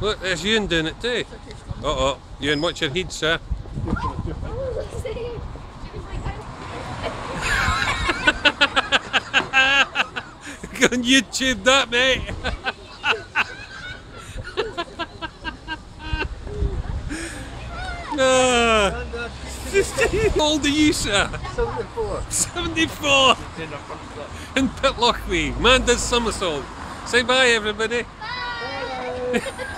Look, there's Euan doing it too. Uh oh. Euan, watch your head, sir. Go on YouTube that, mate. no. How old are you, sir? 74. 74 in Pitlochry. Man does somersault. Say bye, everybody.